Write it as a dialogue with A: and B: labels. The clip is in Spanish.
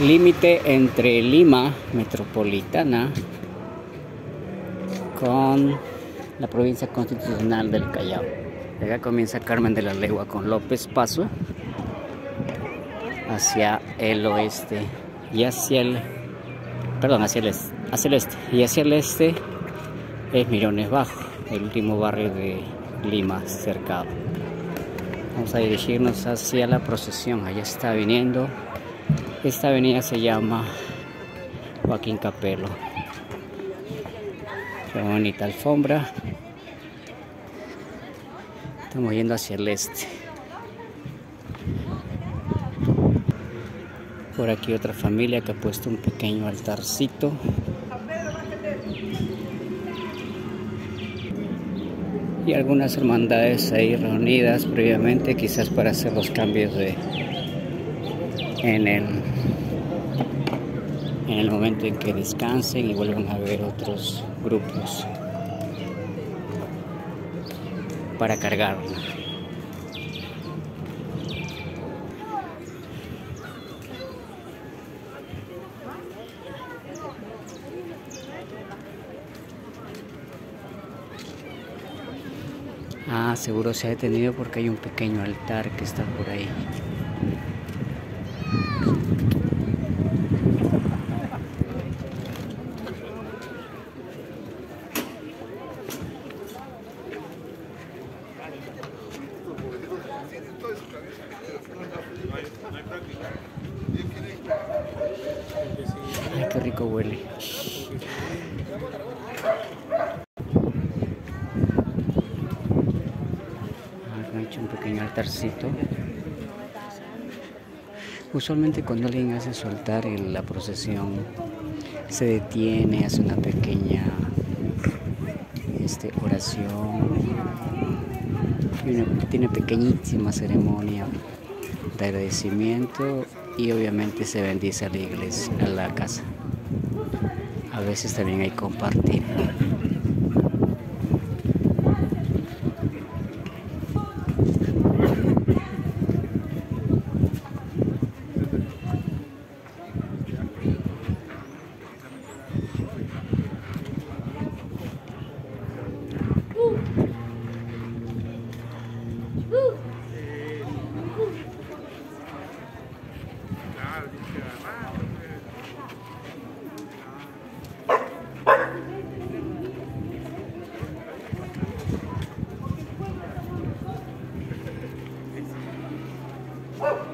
A: límite entre Lima Metropolitana con la provincia constitucional del Callao. Acá comienza Carmen de la Legua con López Paso hacia el oeste y hacia el perdón, hacia el hacia el este y hacia el este es Mirones Bajo, el último barrio de Lima cercado. Vamos a dirigirnos hacia la procesión, allá está viniendo. Esta avenida se llama Joaquín Capelo. Qué bonita alfombra. Estamos yendo hacia el este. Por aquí otra familia que ha puesto un pequeño altarcito. Y algunas hermandades ahí reunidas previamente, quizás para hacer los cambios de en el en el momento en que descansen y vuelvan a ver otros grupos para cargarla. Ah, seguro se ha detenido porque hay un pequeño altar que está por ahí. Ay, qué rico huele. Han hecho un pequeño altarcito. Usualmente cuando alguien hace su altar en la procesión se detiene, hace una pequeña este, oración, tiene pequeñísima ceremonia de agradecimiento y obviamente se bendice a la iglesia, a la casa. A veces también hay compartir. Whoa.